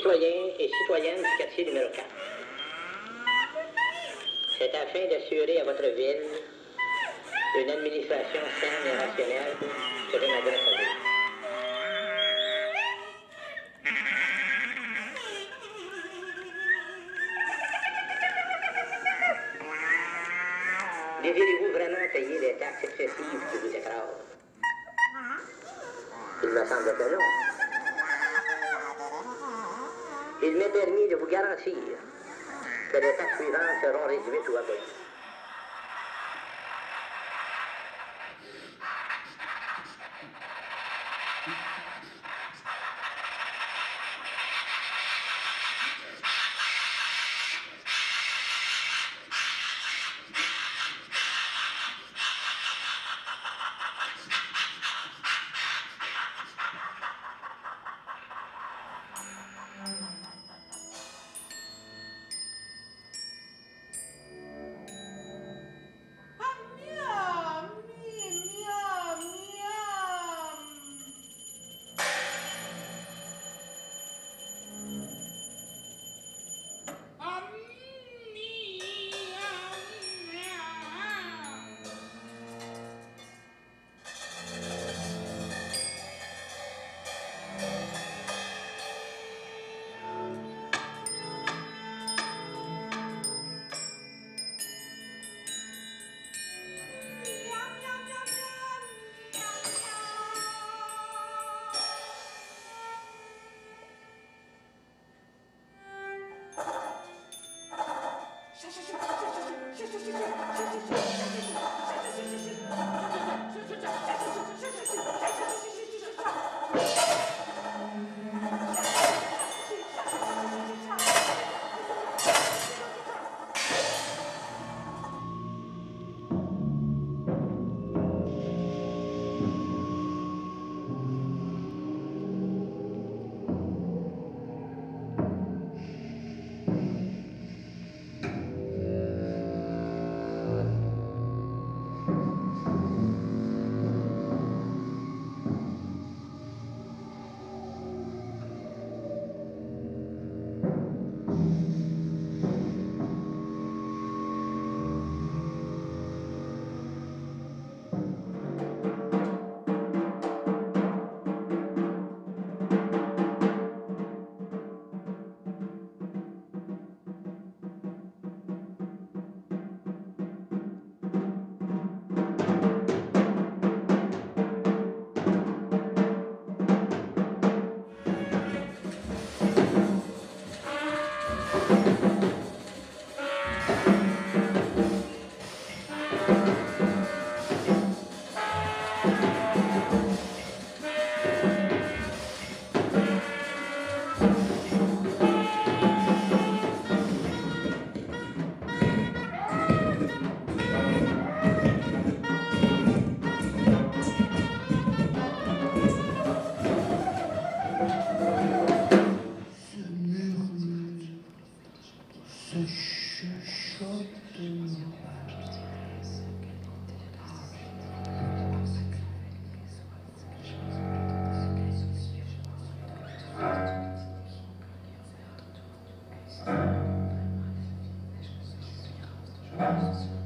citoyens et citoyennes du quartier numéro 4. C'est afin d'assurer à votre ville une administration saine et rationnelle que je m'adresse à vous. Désirez-vous vraiment payer les taxes excessives qui vous écrasent? Il me semble que non. Il m'est permis de vous garantir que les taxes suivantes seront réduites ou abolies. past.